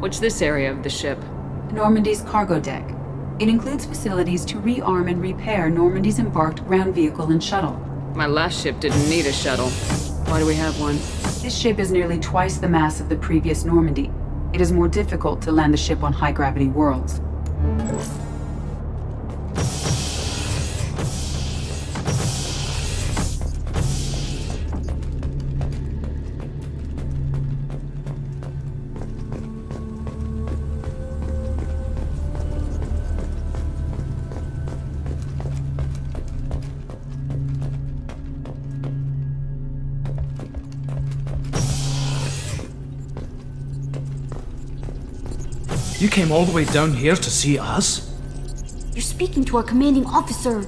What's this area of the ship? Normandy's cargo deck. It includes facilities to rearm and repair Normandy's embarked ground vehicle and shuttle. My last ship didn't need a shuttle. Why do we have one? This ship is nearly twice the mass of the previous Normandy. It is more difficult to land the ship on high-gravity worlds. You came all the way down here to see us? You're speaking to our commanding officer.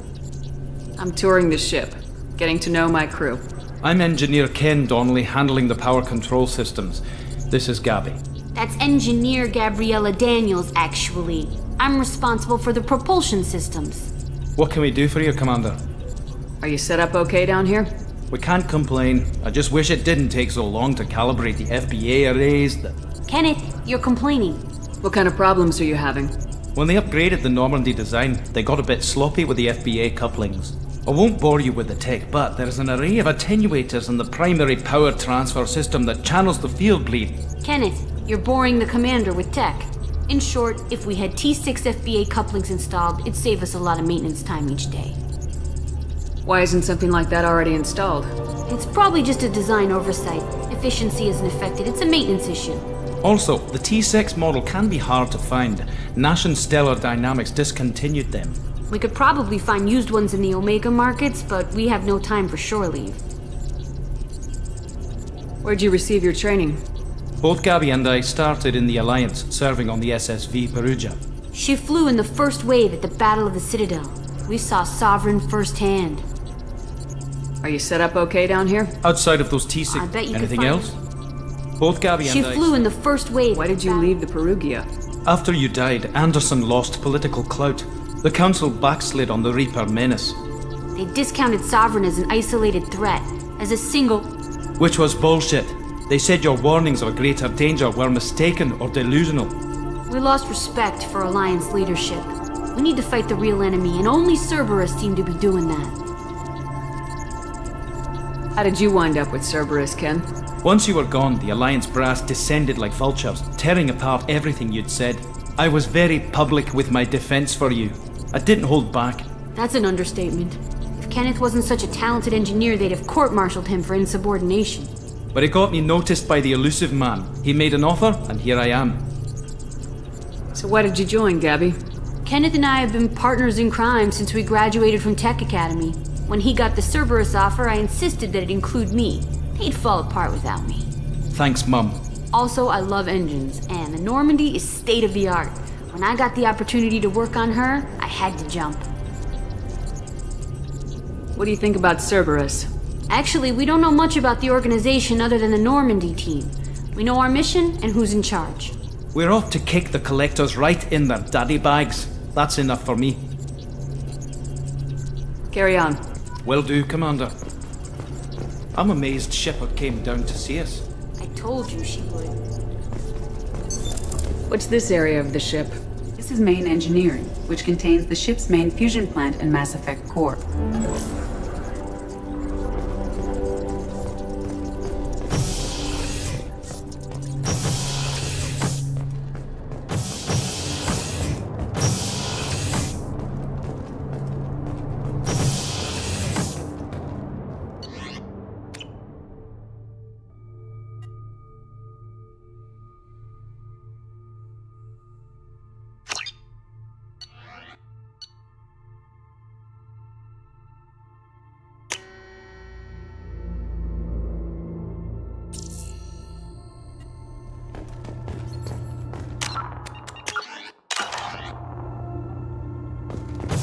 I'm touring the ship, getting to know my crew. I'm Engineer Ken Donnelly, handling the power control systems. This is Gabby. That's Engineer Gabriella Daniels, actually. I'm responsible for the propulsion systems. What can we do for you, Commander? Are you set up okay down here? We can't complain. I just wish it didn't take so long to calibrate the FBA arrays. The... Kenneth, you're complaining. What kind of problems are you having? When they upgraded the Normandy design, they got a bit sloppy with the FBA couplings. I won't bore you with the tech, but there's an array of attenuators in the primary power transfer system that channels the field bleed. Kenneth, you're boring the commander with tech. In short, if we had T6 FBA couplings installed, it'd save us a lot of maintenance time each day. Why isn't something like that already installed? It's probably just a design oversight. Efficiency isn't affected, it's a maintenance issue. Also, the T6 model can be hard to find. Nash and Stellar Dynamics discontinued them. We could probably find used ones in the Omega markets, but we have no time for shore leave. Where'd you receive your training? Both Gabby and I started in the Alliance, serving on the SSV Perugia. She flew in the first wave at the Battle of the Citadel. We saw Sovereign firsthand. Are you set up okay down here? Outside of those T6, I bet you anything else? Both Gabby She and I. flew in the first wave. Why did you leave the Perugia? After you died, Anderson lost political clout. The Council backslid on the Reaper menace, They discounted Sovereign as an isolated threat, as a single. which was bullshit. They said your warnings of a greater danger were mistaken or delusional. We lost respect for Alliance leadership. We need to fight the real enemy, and only Cerberus seemed to be doing that. How did you wind up with Cerberus, Ken? Once you were gone, the Alliance brass descended like vultures, tearing apart everything you'd said. I was very public with my defense for you. I didn't hold back. That's an understatement. If Kenneth wasn't such a talented engineer, they'd have court martialed him for insubordination. But it got me noticed by the Illusive Man. He made an offer, and here I am. So why did you join, Gabby? Kenneth and I have been partners in crime since we graduated from Tech Academy. When he got the Cerberus offer, I insisted that it include me. He'd fall apart without me. Thanks, Mum. Also, I love engines, and the Normandy is state of the art. When I got the opportunity to work on her, I had to jump. What do you think about Cerberus? Actually, we don't know much about the organization other than the Normandy team. We know our mission and who's in charge. We're off to kick the collectors right in their daddy bags. That's enough for me. Carry on. Will do, Commander. I'm amazed Shepard came down to see us. I told you she would. What's this area of the ship? This is main engineering, which contains the ship's main fusion plant and Mass Effect core.